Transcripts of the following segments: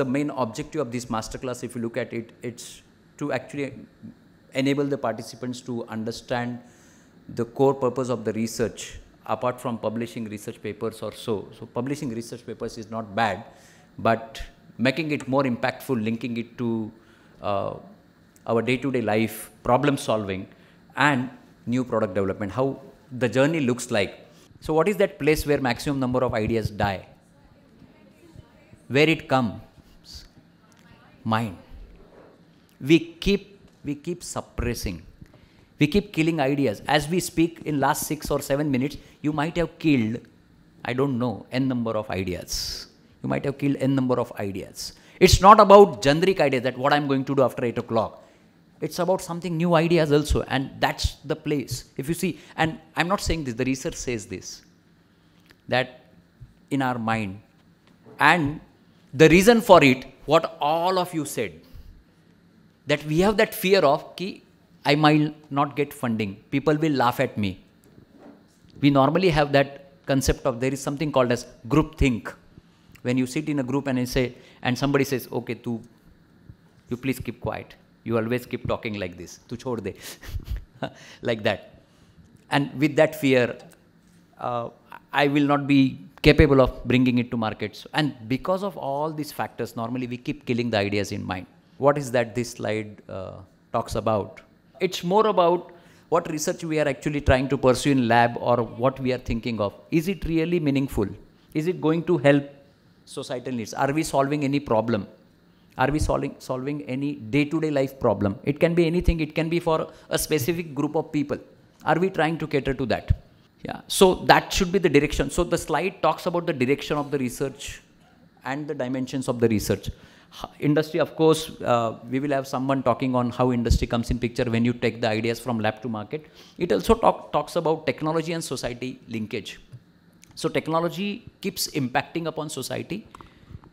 the main objective of this masterclass, if you look at it, it's to actually enable the participants to understand the core purpose of the research apart from publishing research papers or so. So publishing research papers is not bad, but making it more impactful, linking it to uh, our day-to-day life, problem solving, and new product development, how the journey looks like. So what is that place where maximum number of ideas die? Where it comes? Mind. We keep, we keep suppressing. We keep killing ideas. As we speak in last six or seven minutes, you might have killed, I don't know, n number of ideas. You might have killed n number of ideas. It's not about generic ideas that what I'm going to do after 8 o'clock. It's about something new ideas also, and that's the place. If you see, and I'm not saying this, the research says this, that in our mind, and the reason for it, what all of you said, that we have that fear of, ki, I might not get funding, people will laugh at me. We normally have that concept of there is something called as group think. When you sit in a group and you say, and somebody says, okay, tu, you please keep quiet. You always keep talking like this. To chhod de. Like that. And with that fear uh, i will not be capable of bringing it to markets and because of all these factors normally we keep killing the ideas in mind what is that this slide uh, talks about it's more about what research we are actually trying to pursue in lab or what we are thinking of is it really meaningful is it going to help societal needs are we solving any problem are we solving, solving any day-to-day life problem? It can be anything. It can be for a specific group of people. Are we trying to cater to that? Yeah. So that should be the direction. So the slide talks about the direction of the research and the dimensions of the research. Industry, of course, uh, we will have someone talking on how industry comes in picture when you take the ideas from lab to market. It also talk, talks about technology and society linkage. So technology keeps impacting upon society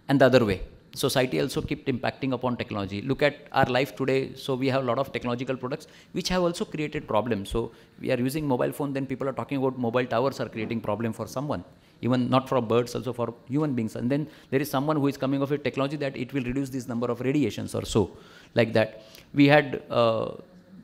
and the other way society also kept impacting upon technology. Look at our life today. So we have a lot of technological products which have also created problems. So we are using mobile phone, then people are talking about mobile towers are creating problem for someone. Even not for birds, also for human beings. And then there is someone who is coming of a technology that it will reduce this number of radiations or so, like that. We had uh,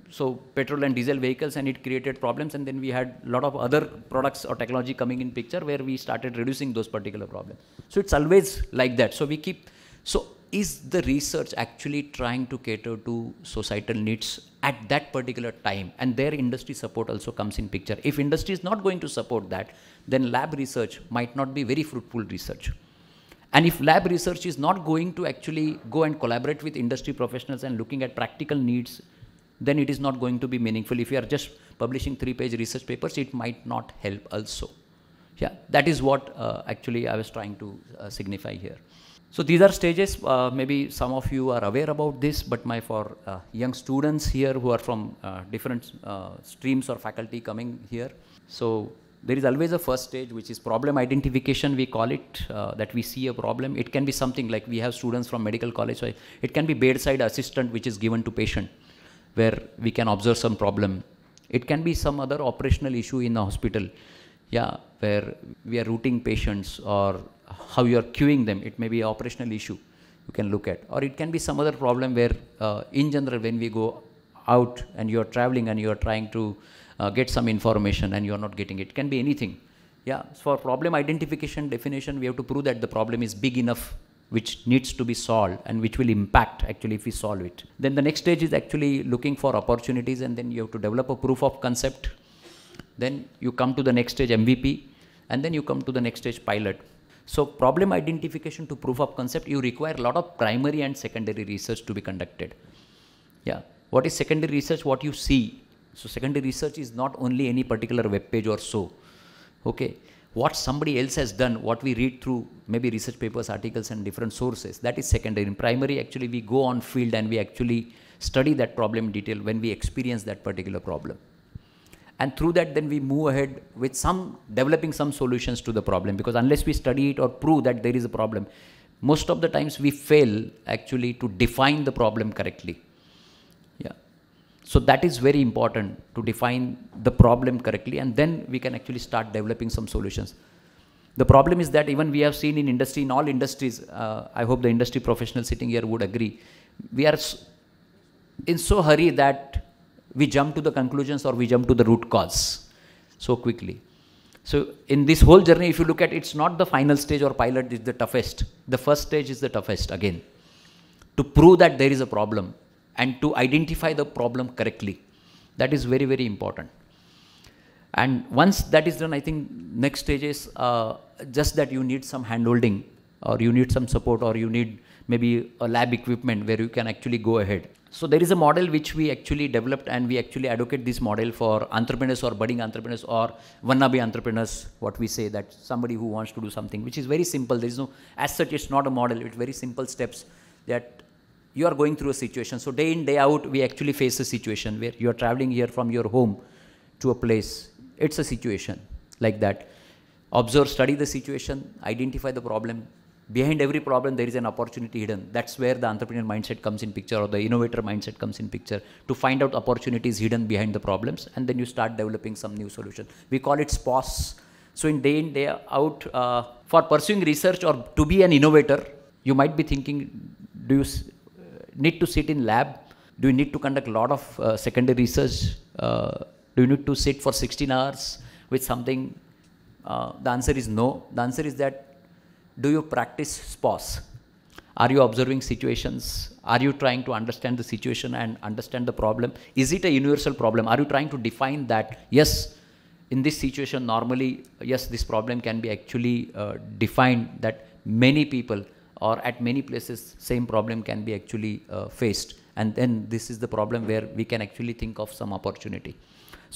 so petrol and diesel vehicles and it created problems and then we had a lot of other products or technology coming in picture where we started reducing those particular problems. So it's always like that. So we keep so is the research actually trying to cater to societal needs at that particular time? And their industry support also comes in picture. If industry is not going to support that then lab research might not be very fruitful research. And if lab research is not going to actually go and collaborate with industry professionals and looking at practical needs then it is not going to be meaningful. If you are just publishing three page research papers it might not help also. Yeah that is what uh, actually i was trying to uh, signify here so these are stages, uh, maybe some of you are aware about this, but my for uh, young students here who are from uh, different uh, streams or faculty coming here. So there is always a first stage which is problem identification we call it, uh, that we see a problem. It can be something like we have students from medical college, so it can be bedside assistant which is given to patient where we can observe some problem. It can be some other operational issue in the hospital, yeah, where we are routing patients or how you are queuing them. It may be an operational issue you can look at. Or it can be some other problem where, uh, in general, when we go out and you are traveling and you are trying to uh, get some information and you are not getting it. It can be anything. Yeah, so for problem identification definition, we have to prove that the problem is big enough which needs to be solved and which will impact actually if we solve it. Then the next stage is actually looking for opportunities and then you have to develop a proof of concept. Then you come to the next stage MVP and then you come to the next stage pilot. So problem identification to proof of concept, you require a lot of primary and secondary research to be conducted. Yeah. What is secondary research? What you see. So secondary research is not only any particular web page or so. Okay. What somebody else has done, what we read through maybe research papers, articles and different sources, that is secondary. In primary, actually we go on field and we actually study that problem in detail when we experience that particular problem and through that then we move ahead with some developing some solutions to the problem. Because unless we study it or prove that there is a problem most of the times we fail actually to define the problem correctly. Yeah. So that is very important to define the problem correctly and then we can actually start developing some solutions. The problem is that even we have seen in industry, in all industries, uh, I hope the industry professional sitting here would agree, we are in so hurry that we jump to the conclusions or we jump to the root cause so quickly. So in this whole journey, if you look at it's not the final stage or pilot is the toughest. The first stage is the toughest again. To prove that there is a problem and to identify the problem correctly. That is very, very important. And once that is done, I think next stage is uh, just that you need some handholding or you need some support or you need maybe a lab equipment where you can actually go ahead. So there is a model which we actually developed and we actually advocate this model for entrepreneurs or budding entrepreneurs or wannabe entrepreneurs, what we say that somebody who wants to do something, which is very simple. There is no, as such, it's not a model. It's very simple steps that you are going through a situation. So day in, day out, we actually face a situation where you are traveling here from your home to a place. It's a situation like that. Observe, study the situation, identify the problem, behind every problem there is an opportunity hidden. That's where the entrepreneurial mindset comes in picture or the innovator mindset comes in picture to find out opportunities hidden behind the problems and then you start developing some new solution. We call it SPOS. So in day in day out uh, for pursuing research or to be an innovator you might be thinking do you need to sit in lab? Do you need to conduct a lot of uh, secondary research? Uh, do you need to sit for 16 hours with something? Uh, the answer is no. The answer is that do you practice SPOS? Are you observing situations? Are you trying to understand the situation and understand the problem? Is it a universal problem? Are you trying to define that, yes, in this situation, normally, yes, this problem can be actually uh, defined that many people or at many places, same problem can be actually uh, faced. And then this is the problem where we can actually think of some opportunity.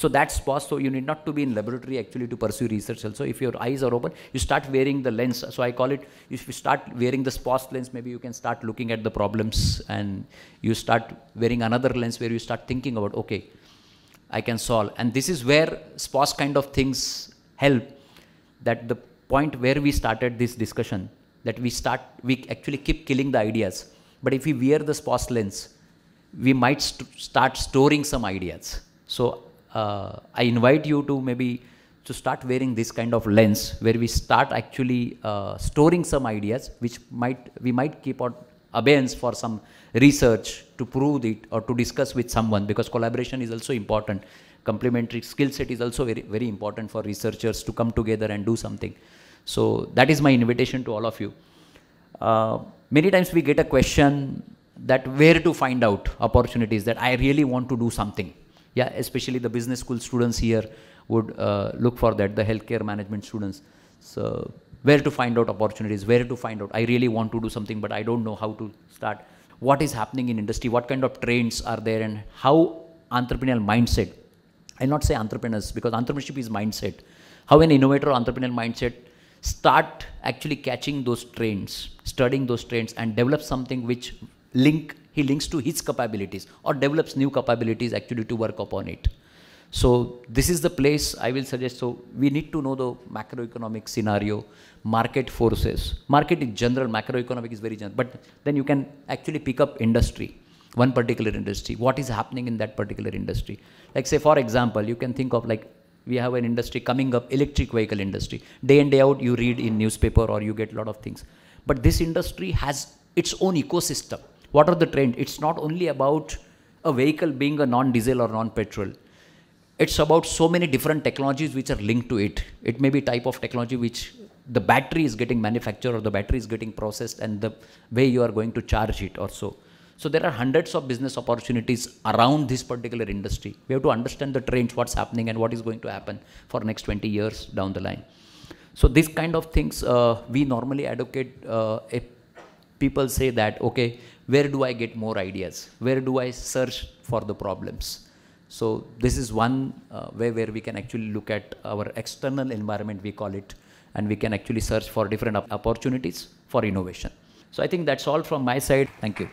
So that's possible. You need not to be in laboratory actually to pursue research also. If your eyes are open, you start wearing the lens. So I call it, if you start wearing the SPOS lens, maybe you can start looking at the problems and you start wearing another lens where you start thinking about, okay, I can solve. And this is where SPOS kind of things help that the point where we started this discussion, that we start, we actually keep killing the ideas. But if we wear the SPOS lens, we might st start storing some ideas. So uh, I invite you to maybe to start wearing this kind of lens where we start actually uh, storing some ideas which might we might keep on abeyance for some research to prove it or to discuss with someone because collaboration is also important. Complementary skill set is also very very important for researchers to come together and do something. So that is my invitation to all of you. Uh, many times we get a question that where to find out opportunities that i really want to do something yeah, especially the business school students here would uh, look for that, the healthcare management students. So where to find out opportunities, where to find out, I really want to do something, but I don't know how to start. What is happening in industry? What kind of trends are there and how entrepreneurial mindset, I'll not say entrepreneurs because entrepreneurship is mindset. How an innovator entrepreneurial mindset start actually catching those trends, studying those trends and develop something which link he links to his capabilities or develops new capabilities actually to work upon it. So this is the place I will suggest. So we need to know the macroeconomic scenario, market forces. Market in general, macroeconomic is very general, but then you can actually pick up industry, one particular industry, what is happening in that particular industry. Like say for example, you can think of like we have an industry coming up, electric vehicle industry. Day in, day out, you read in newspaper or you get a lot of things. But this industry has its own ecosystem what are the trends? It's not only about a vehicle being a non-diesel or non-petrol. It's about so many different technologies which are linked to it. It may be type of technology which the battery is getting manufactured or the battery is getting processed and the way you are going to charge it or so. So there are hundreds of business opportunities around this particular industry. We have to understand the trends, what's happening and what is going to happen for next 20 years down the line. So this kind of things uh, we normally advocate. Uh, people say that, okay, where do I get more ideas? Where do I search for the problems? So this is one uh, way where we can actually look at our external environment, we call it, and we can actually search for different opportunities for innovation. So I think that's all from my side. Thank you.